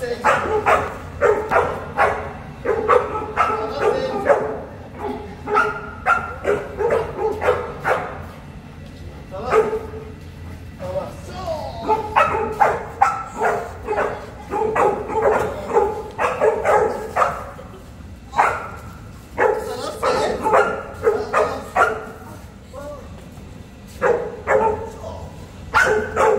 vocês. Oh!